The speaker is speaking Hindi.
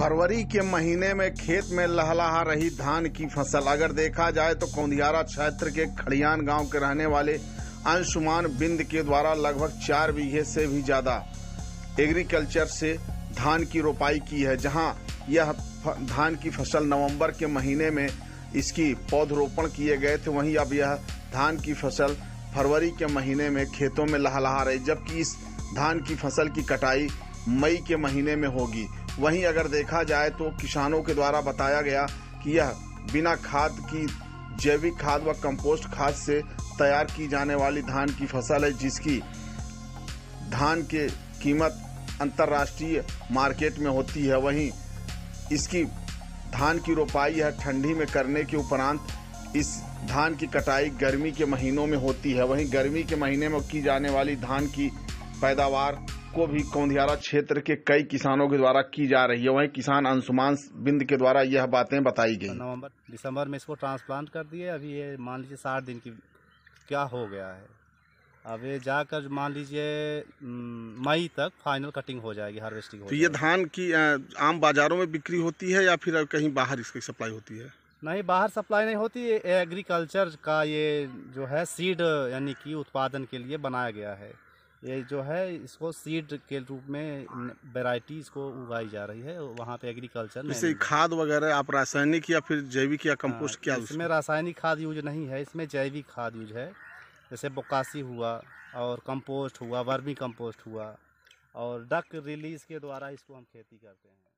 फरवरी के महीने में खेत में लहलहा रही धान की फ़सल। अगर देखा जाए तो कौंधियारा क्षेत्र के खड़ियान गाँव के रहने वाले अंशुमान बिंद के द्वारा लगभग चार बीघे से भी ज़्यादा एग्रीकल्चर से धान की रोपाई की है, जहाँ यह धान की फ़सल नवंबर के महीने में इसकी पौधरोपण किए गए थे। वहीं अब यह धान की फ़सल फरवरी के महीने में खेतों में लहलहा रही, जबकि इस धान की फ़सल की कटाई मई के महीने में होगी। वहीं अगर देखा जाए तो किसानों के द्वारा बताया गया कि यह बिना खाद की जैविक खाद व कंपोस्ट खाद से तैयार की जाने वाली धान की फ़सल है, जिसकी धान के कीमत अंतर्राष्ट्रीय मार्केट में होती है। वहीं इसकी धान की रोपाई यह ठंडी में करने के उपरांत इस धान की कटाई गर्मी के महीनों में होती है। वहीं गर्मी के महीने में की जाने वाली धान की पैदावार को भी कौंधियारा क्षेत्र के कई किसानों के द्वारा की जा रही है। वहीं किसान अंशुमान बिंद के द्वारा यह बातें बताई गई। नवंबर दिसंबर में इसको ट्रांसप्लांट कर दिए। अभी ये मान लीजिए साठ दिन की क्या हो गया है। अब ये जाकर मान लीजिए हम्म, मई तक फाइनल कटिंग हो जाएगी हार्वेस्टिंग हो तो ये धान की आम बाजारों में बिक्री होती है या फिर कहीं बाहर इसकी सप्लाई होती है? नहीं बाहर सप्लाई नहीं होती। एग्रीकल्चर का ये जो है सीड यानी कि उत्पादन के लिए बनाया गया है। ये जो है इसको सीड के रूप में वेराइटी इसको उगाई जा रही है वहाँ पे एग्रीकल्चर जैसे खाद वगैरह आप रासायनिक या फिर जैविक या कंपोस्ट क्या हाँ, इसमें रासायनिक खाद यूज़ नहीं है इसमें जैविक खाद यूज़ है। जैसे बोकासी हुआ और कंपोस्ट हुआ वर्मी कंपोस्ट हुआ और डक रिलीज़ के द्वारा इसको हम खेती करते हैं।